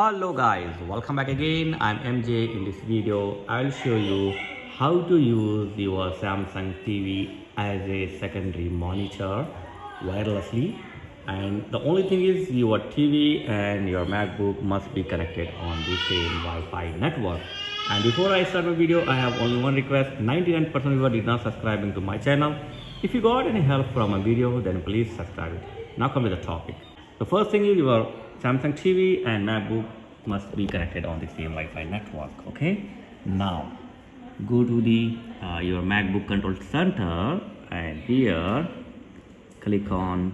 hello guys. Welcome back again. I'm mj in this video i'll show you how to use your samsung tv as a secondary monitor wirelessly. And the only thing is your tv and your macbook must be connected on the same wi-fi network. And before i start my video i have only one request. 99 percent of you did not subscribing to my channel. If you got any help from my video then please subscribe now come to the topic. The first thing is your Samsung TV and MacBook must be connected on the same Wi-Fi network. Okay. Now go to the uh, your MacBook control center and here click on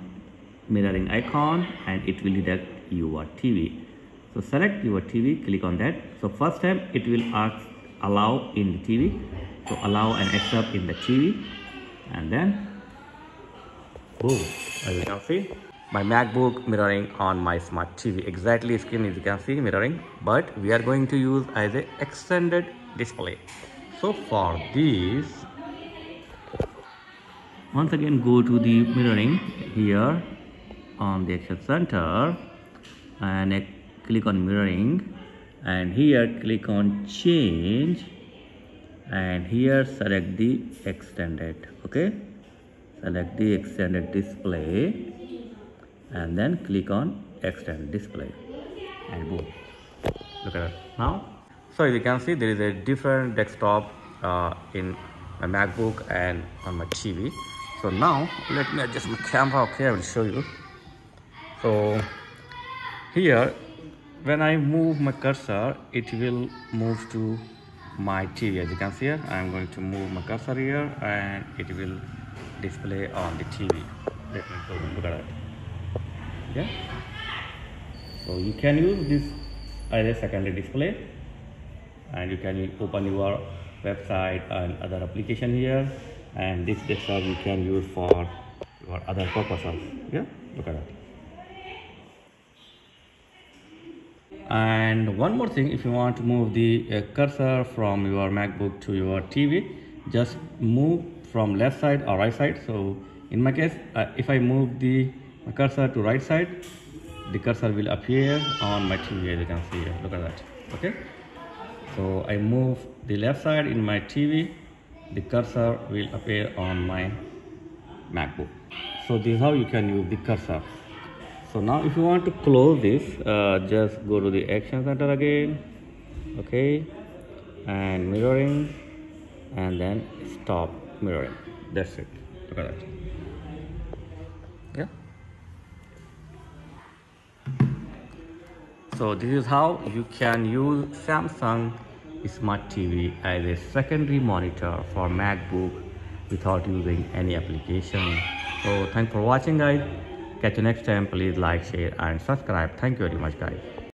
mirroring icon and it will detect your TV. So select your TV, click on that. So first time it will ask allow in the TV. So allow and accept in the TV and then boom as you can see my macbook mirroring on my smart tv exactly screen as you can see mirroring but we are going to use as a extended display. So for this once again go to the mirroring here on the action center and click on mirroring and here click on change and here select the extended okay? Select the extended display and then click on extend display. And boom. Look at that. Now so as you can see there is a different desktop uh, in my macbook and on my tv so now let me adjust my camera. Okay i will show you. So here when i move my cursor it will move to my tv as you can see here i am going to move my cursor here and it will display on the tv let me look at that yeah so you can use this as a secondary display. And you can open your website and other application here. And this desktop you can use for your other purposes. Yeah? Look at that. And one more thing if you want to move the uh, cursor from your macbook to your tv just move from left side or right side. So in my case uh, if i move the my cursor to right side. The cursor will appear on my TV as you can see here. Look at that. Okay? So I move the left side in my TV the cursor will appear on my MacBook. So this is how you can use the cursor. So now if you want to close this uh, just go to the action center again. Okay? And mirroring. And then stop mirroring. That's it. Look at that so this is how you can use Samsung Smart TV as a secondary monitor for MacBook without using any application. So thanks for watching guys. Catch you next time. Please like, share and subscribe. Thank you very much guys.